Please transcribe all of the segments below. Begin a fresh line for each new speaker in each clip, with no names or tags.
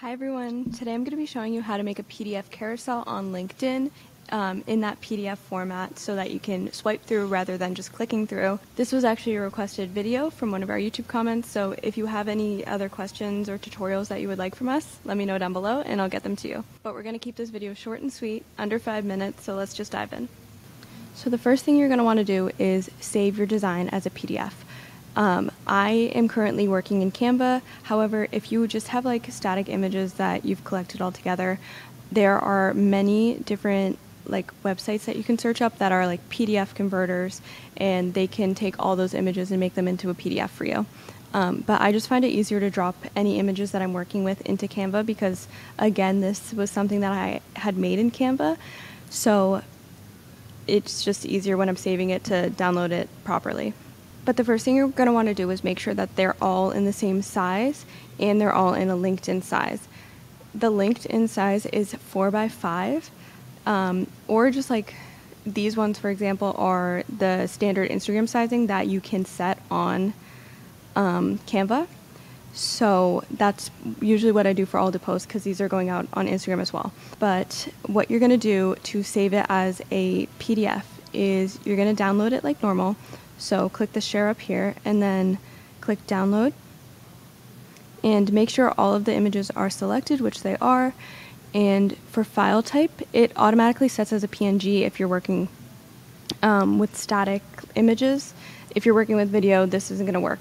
Hi everyone, today I'm going to be showing you how to make a PDF carousel on LinkedIn um, in that PDF format so that you can swipe through rather than just clicking through. This was actually a requested video from one of our YouTube comments, so if you have any other questions or tutorials that you would like from us, let me know down below and I'll get them to you. But we're going to keep this video short and sweet, under five minutes, so let's just dive in. So the first thing you're going to want to do is save your design as a PDF. Um, I am currently working in Canva. However, if you just have like static images that you've collected all together, there are many different like websites that you can search up that are like PDF converters, and they can take all those images and make them into a PDF for you. Um, but I just find it easier to drop any images that I'm working with into Canva because, again, this was something that I had made in Canva. So it's just easier when I'm saving it to download it properly. But the first thing you're going to want to do is make sure that they're all in the same size and they're all in a LinkedIn size. The LinkedIn size is 4 by 5 um, or just like these ones, for example, are the standard Instagram sizing that you can set on um, Canva. So that's usually what I do for all the posts because these are going out on Instagram as well. But what you're going to do to save it as a PDF is you're going to download it like normal. So click the share up here and then click download. And make sure all of the images are selected, which they are. And for file type, it automatically sets as a PNG if you're working um, with static images. If you're working with video, this isn't going to work.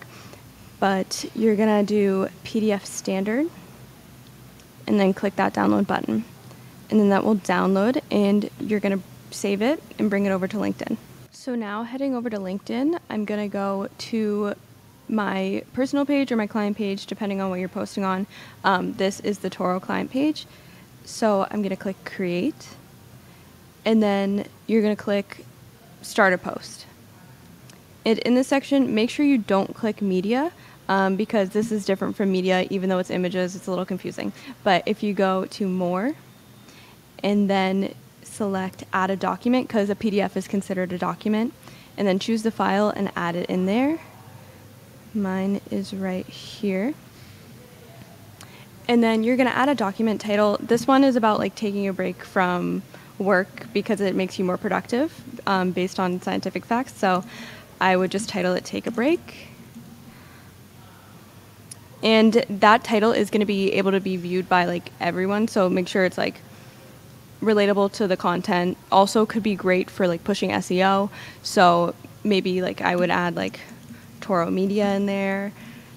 But you're going to do PDF standard and then click that download button. And then that will download and you're going to save it and bring it over to LinkedIn. So now heading over to LinkedIn, I'm going to go to my personal page or my client page, depending on what you're posting on. Um, this is the Torro client page. So I'm going to click create, and then you're going to click start a post. And in this section, make sure you don't click media um, because this is different from media, even though it's images, it's a little confusing. But if you go to more, and then select add a document because a PDF is considered a document and then choose the file and add it in there. Mine is right here. And then you're going to add a document title. This one is about like taking a break from work because it makes you more productive um, based on scientific facts. So I would just title it Take a Break. And that title is going to be able to be viewed by like everyone. So make sure it's like relatable to the content. Also, could be great for like pushing SEO. So maybe like I would add like Torro Media in there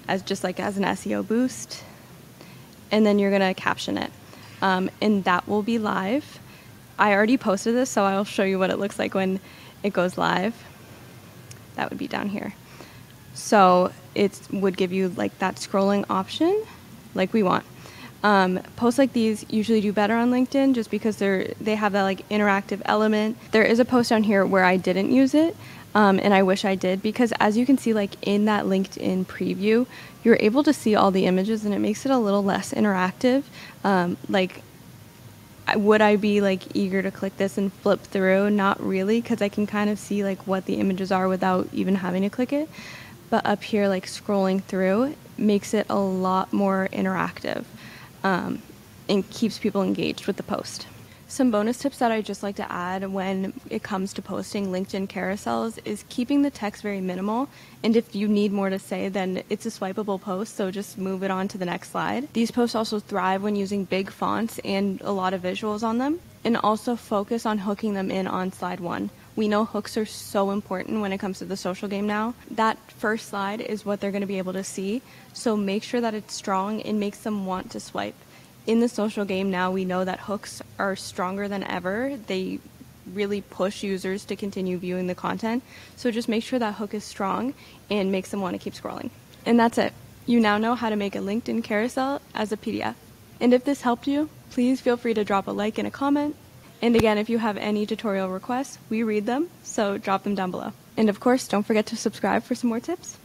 as just like as an SEO boost, and then you're gonna caption it, um, and that will be live. I already posted this, so I'll show you what it looks like when it goes live. That would be down here. So it would give you like that scrolling option, like we want. Um, posts like these usually do better on LinkedIn just because they're they have that like interactive element. There is a post on here where I didn't use it, um, and I wish I did because as you can see, like in that LinkedIn preview, you're able to see all the images and it makes it a little less interactive. Um, like, would I be like eager to click this and flip through? Not really, because I can kind of see like what the images are without even having to click it. But up here, like scrolling through, makes it a lot more interactive um, and keeps people engaged with the post. Some bonus tips that I just like to add when it comes to posting LinkedIn carousels is keeping the text very minimal. And if you need more to say, then it's a swipeable post, so just move it on to the next slide. These posts also thrive when using big fonts and a lot of visuals on them. And also focus on hooking them in on slide one. We know hooks are so important when it comes to the social game now. That first slide is what they're going to be able to see, so make sure that it's strong and makes them want to swipe. In the social game now, we know that hooks are stronger than ever. They really push users to continue viewing the content, so just make sure that hook is strong and makes them want to keep scrolling. And that's it. You now know how to make a LinkedIn carousel as a PDF. And if this helped you, please feel free to drop a like and a comment and again, if you have any tutorial requests, we read them, so drop them down below. And of course, don't forget to subscribe for some more tips.